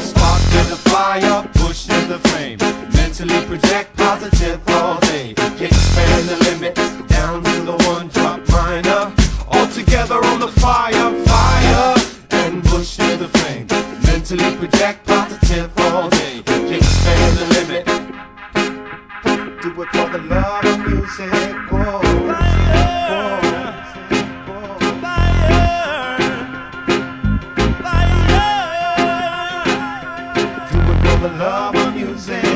Spark to the fire, push to the frame. Mentally project positive all day. Expand the limit, down to the one drop minor. All together on the fire, fire, and push to the frame. Mentally project positive all day. Expand the limit. Do it for the love of music. Whoa. love of music.